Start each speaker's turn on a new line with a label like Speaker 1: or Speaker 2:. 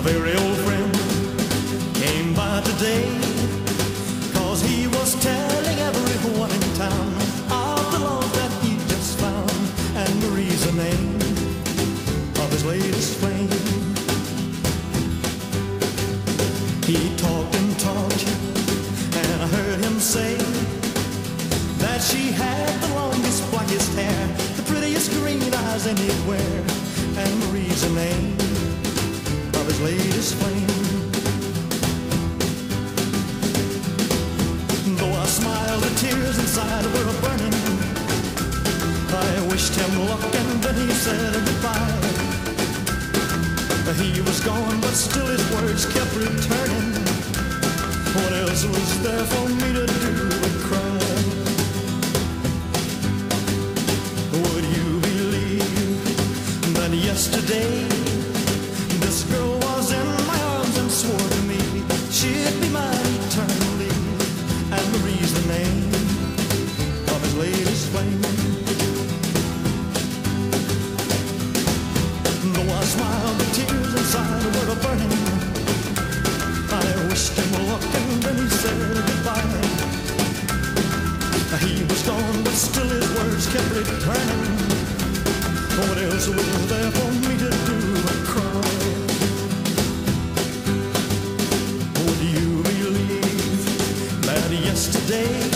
Speaker 1: a very old friend came by today Cause he was telling everyone in town Of the love that he just found And the name of his latest flame He talked and talked And I heard him say That she had the longest, blackest hair The prettiest green eyes anywhere And Marie's the name. Though I smiled, the tears inside were burning. I wished him luck and then he said goodbye. He was gone, but still his words kept returning. What else was there for me to do but cry? Would you believe that yesterday Though I smiled, the tears inside were burning. I wished him luck and then he said goodbye. He was gone, but still his words kept returning. What else was there for me to do but cry? Would you believe that yesterday?